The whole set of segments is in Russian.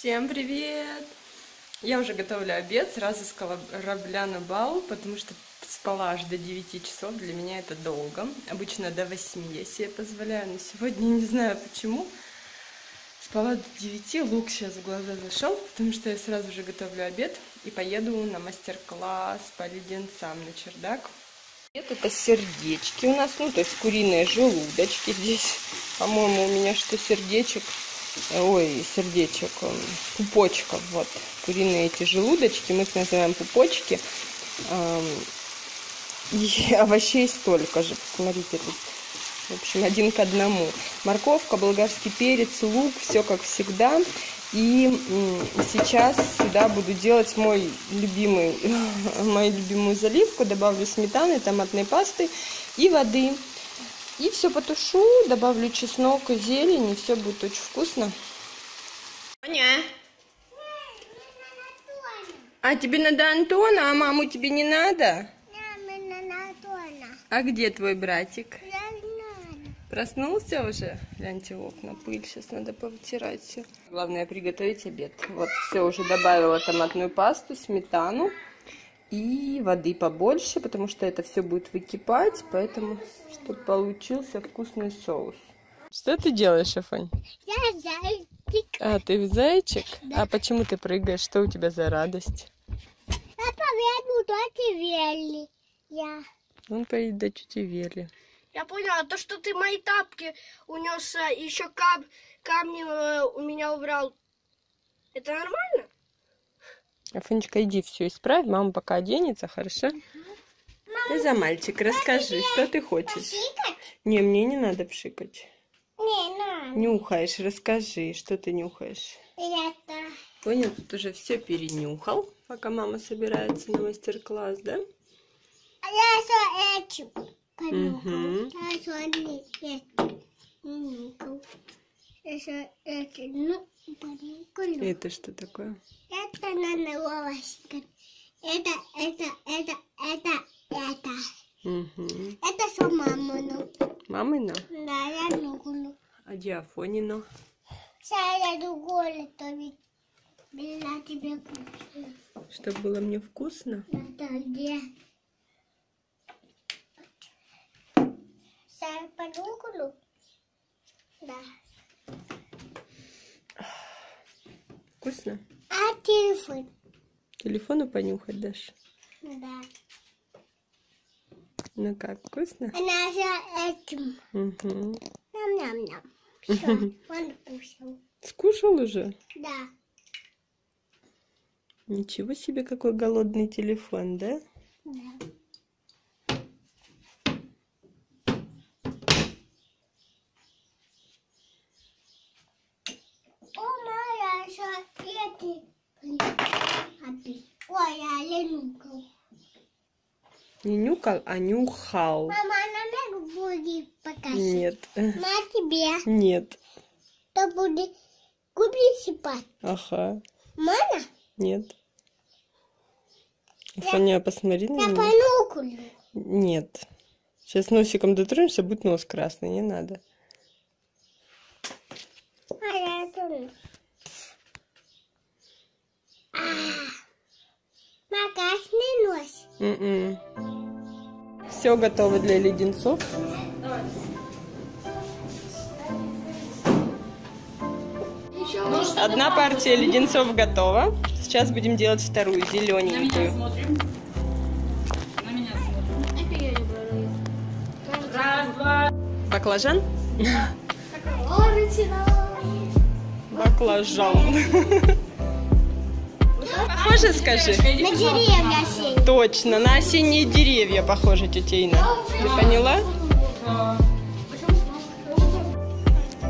Всем привет! Я уже готовлю обед, сразу с корабля на бал, потому что спала аж до 9 часов, для меня это долго. Обычно до 8 я себе позволяю, но сегодня не знаю почему. Спала до 9, лук сейчас в глаза зашел, потому что я сразу же готовлю обед и поеду на мастер-класс по леденцам на чердак. Это сердечки у нас, ну то есть куриные желудочки здесь. По-моему, у меня что сердечек ой, сердечек, пупочков, вот, куриные эти желудочки, мы их называем пупочки, и овощей столько же, посмотрите, тут, в общем, один к одному. Морковка, болгарский перец, лук, все как всегда. И сейчас сюда буду делать мой любимый, мою любимую заливку. Добавлю сметаны, томатной пасты и воды. И все потушу, добавлю чеснок и зелень, и все будет очень вкусно. Аня. А тебе надо Антона, а маму тебе не надо? А где твой братик? Проснулся уже? Гляньте в окна, пыль, сейчас надо повытирать все. Главное приготовить обед. Вот все, уже добавила томатную пасту, сметану и воды побольше, потому что это все будет выкипать, поэтому, чтобы получился вкусный соус. Что ты делаешь, Афань? Я зайчик. А, ты зайчик? Да. А почему ты прыгаешь? Что у тебя за радость? Я поеду до Тивели. Я. Он поедет до тети Вели. Я поняла, то, что ты мои тапки унес, еще кам камни э, у меня убрал, это нормально? Афонечка, иди все исправь, мама пока оденется, хорошо? Мама, ты за мальчик, расскажи, что ты хочешь? Пшикать? Не, мне не надо пшикать. Не, надо. Нюхаешь, расскажи, что ты нюхаешь? Это. Понял, тут уже все перенюхал, пока мама собирается на мастер-класс, да? А я что этим понюхал. Угу. Я что этим это, это, ну, это что такое? Это наноловочка. Это, это, это, это, это. Угу. Это что мамину. Мамина? Да, я нугну. А диафонину? Сейчас я другое готовить. Для тебя вкусно. Чтобы было мне вкусно? Это где? Сейчас подугну. Да. Вкусно? А телефон? Телефону понюхать дашь? Да. Ну как, вкусно? Она за этим. Угу. Ням-ням-ням. Все, он кушал. Скушал уже? Да. Ничего себе, какой голодный телефон, да? Да. Не нюкал, а нюхал. Мама, на меня будет показать. Нет. На тебе. Нет. То будет губи сипать. Ага. Мама? Нет. Фаня, посмотри на Я меня. понюхаю. Нет. Сейчас носиком дотронешься, будет нос красный, не надо. А я тоже. На красный нос. М-м. Все готово для леденцов. Одна партия леденцов готова. Сейчас будем делать вторую, зелененькую. Баклажан? Баклажан. Похоже, скажи? На деревья сеять. Точно, на осенние деревья похоже, тетя. Ты поняла?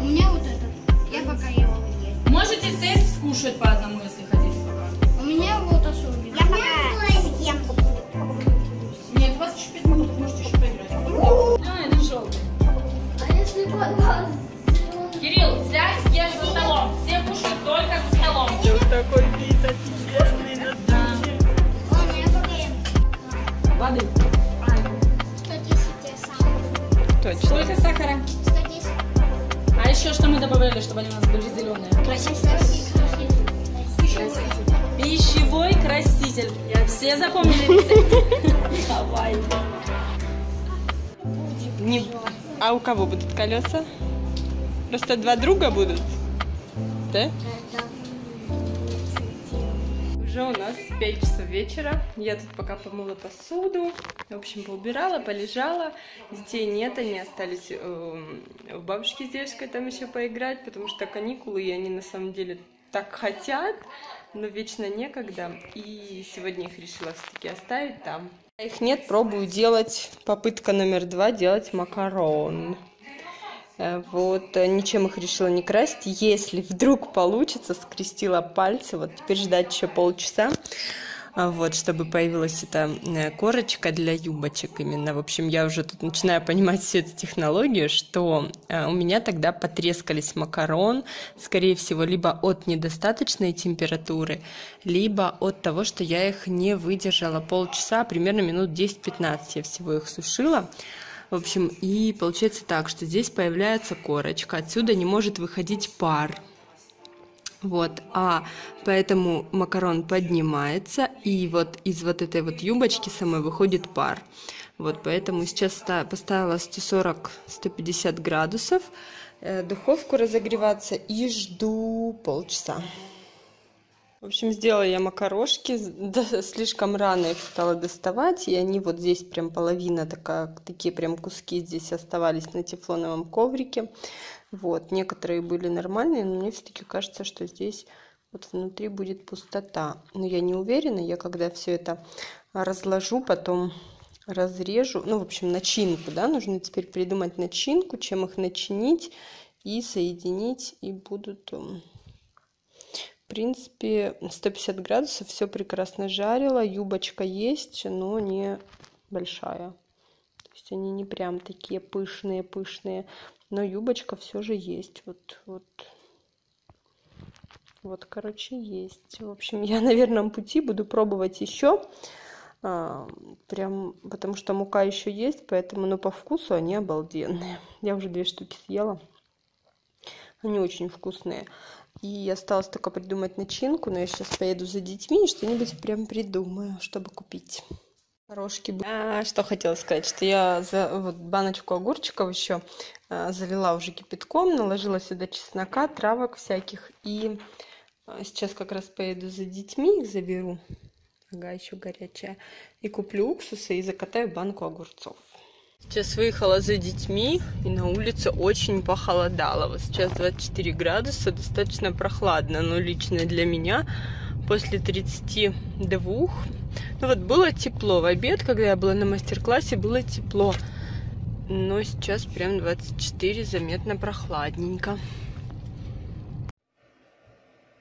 У меня вот этот. Я пока его есть. Можете сесть, скушать по одному, если добавляли, чтобы они у нас были зеленые? Красивый. Пищевой краситель. Все запомнили? Давай. Не... А у кого будут колеса? Просто два друга будут? Да? Уже у нас 5 часов вечера. Я тут пока помыла посуду. В общем, поубирала, полежала. Детей нет, они остались у бабушки с дедушкой там еще поиграть, потому что каникулы, и они на самом деле так хотят, но вечно некогда. И сегодня их решила все-таки оставить там. Их нет, пробую делать. Попытка номер два делать макарон. Э, Вот, э, ничем их решила не красить. Если вдруг получится, скрестила пальцы. Вот теперь ждать еще полчаса. А, Вот, чтобы появилась эта э, корочка для юбочек именно. В общем, я уже тут начинаю понимать всю эту технологию, что у меня тогда потрескались макарон, скорее всего, либо от недостаточной температуры, либо от того, что я их не выдержала полчаса, примерно минут 10-15 я всего их сушила. В общем, и получается так, что здесь появляется корочка, отсюда не может выходить пар. Вот, а поэтому макарон поднимается, и вот из вот этой вот юбочки самой выходит пар. Вот, поэтому сейчас ста- поставила 140-150 градусов, э, духовку разогреваться и жду полчаса. В общем, сделала я макарошки, да, слишком рано их стала доставать, и они вот здесь прям половина такая, такие прям куски здесь оставались на тефлоновом коврике. Вот, некоторые были нормальные, но мне все-таки кажется, что здесь вот внутри будет пустота. Но я не уверена, я когда все это разложу, потом разрежу, ну, в общем, начинку, да, нужно теперь придумать начинку, чем их начинить и соединить, и будут в принципе, 150 градусов, все прекрасно жарила, юбочка есть, но не большая. То есть они не прям такие пышные-пышные, но юбочка все же есть. Вот, вот, вот, короче, есть. В общем, я на верном пути буду пробовать еще. А, прям, потому что мука еще есть, поэтому, ну, по вкусу они обалденные. Я уже две штуки съела. Они очень вкусные. И осталось только придумать начинку, но я сейчас поеду за детьми и что-нибудь прям придумаю, чтобы купить. Рожки. А, что хотела сказать, что я за вот баночку огурчиков еще а, залила уже кипятком, наложила сюда чеснока, травок всяких. И а, сейчас как раз поеду за детьми, их заберу. Ага, еще горячая. И куплю уксуса и закатаю банку огурцов. Сейчас выехала за детьми, и на улице очень похолодало. Вот сейчас 24 градуса, достаточно прохладно, но лично для меня после 32. Ну вот было тепло. В обед, когда я была на мастер-классе, было тепло. Но сейчас прям 24, заметно прохладненько.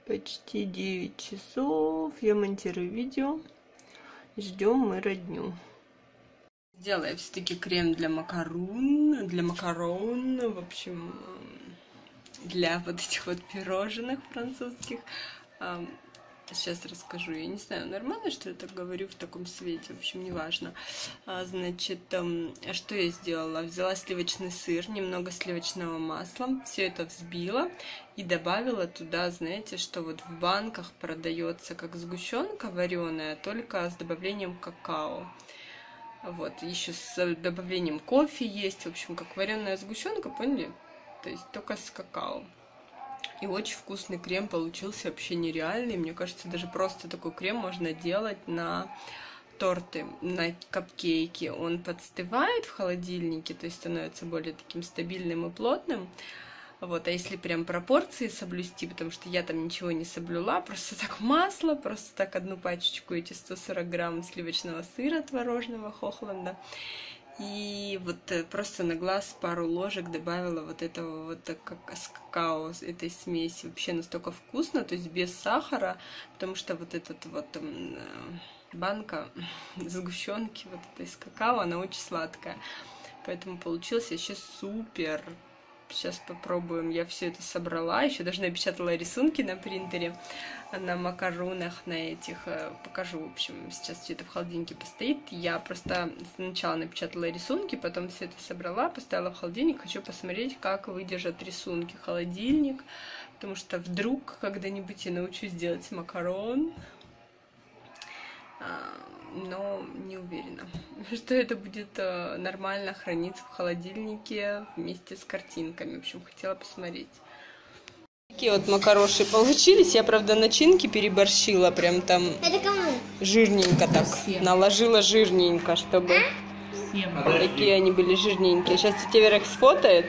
Почти 9 часов. Я монтирую видео. Ждем мы родню. Сделаю все-таки крем для макарон, для макарон, в общем, эм, для вот этих вот пирожных французских. Сейчас расскажу. Я не знаю, нормально, что я так говорю в таком свете, в общем, неважно. А, Значит, эм, что я сделала? Взяла сливочный сыр, немного сливочного масла, все это взбила и добавила туда, знаете, что вот в банках продается как сгущенка вареная, только с добавлением какао. Вот, еще с добавлением кофе есть, в общем, как вареная сгущенка, поняли? То есть только с какао. И очень вкусный крем получился, вообще нереальный. Мне кажется, даже просто такой крем можно делать на торты, на капкейки. Он подстывает в холодильнике, то есть становится более таким стабильным и плотным. Вот, а если прям пропорции соблюсти, потому что я там ничего не соблюла, просто так масло, просто так одну пачечку эти 140 грамм сливочного сыра творожного Хохланда, и вот э, просто на глаз пару ложек добавила вот этого вот как с какао, этой смеси. Вообще настолько вкусно, то есть без сахара, потому что вот этот вот э, банка сгущенки вот этой с какао, она очень сладкая. Поэтому получился вообще супер. Сейчас попробуем. Я все это собрала. Еще даже напечатала рисунки на принтере на макаронах, на этих. э, Покажу, в общем, сейчас все это в холодильнике постоит. Я просто сначала напечатала рисунки, потом все это собрала, поставила в холодильник. Хочу посмотреть, как выдержат рисунки холодильник. Потому что вдруг когда-нибудь я научусь делать макарон. А, но не уверена, что это будет э, нормально храниться в холодильнике вместе с картинками. В общем, хотела посмотреть. Такие вот макароши получились. Я, правда, начинки переборщила, прям там Это кому? жирненько так. Всем. Наложила жирненько, чтобы Всем. такие они были жирненькие. Сейчас тетя Вера их сфотает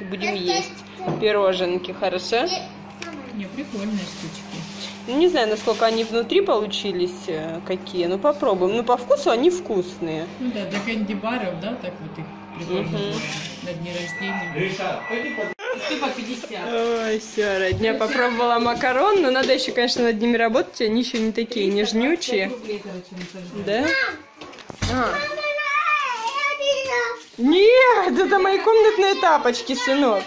и будем есть пироженки, хорошо? Не, прикольные штучки. Ну, не знаю, насколько они внутри получились, э, какие. Ну, попробуем. Ну, по вкусу они вкусные. Ну да, для кэнди-баров, да, так вот их сделали на дни рождения. Ты по 50. Ой, все, родня попробовала макарон, но надо еще, конечно, над ними работать, они еще не такие рублей, короче, насаждали. Да? А. Нет, это мои комнатные тапочки, сынок.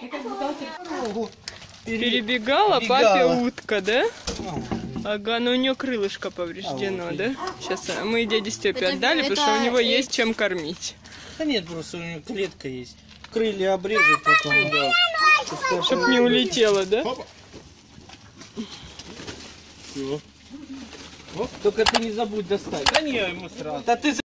Я бухгалтер. Перебегала папе Перебегала. утка, да? Ага, но у нее крылышко повреждено, да? Сейчас мы дяде Степе Это- отдали, потому что у него есть чем кормить. Да нет, просто у него клетка есть. Крылья обрезать потом, да. Чтоб не улетело, да? Всё. Только ты не забудь достать. Да не, ему сразу. Да ты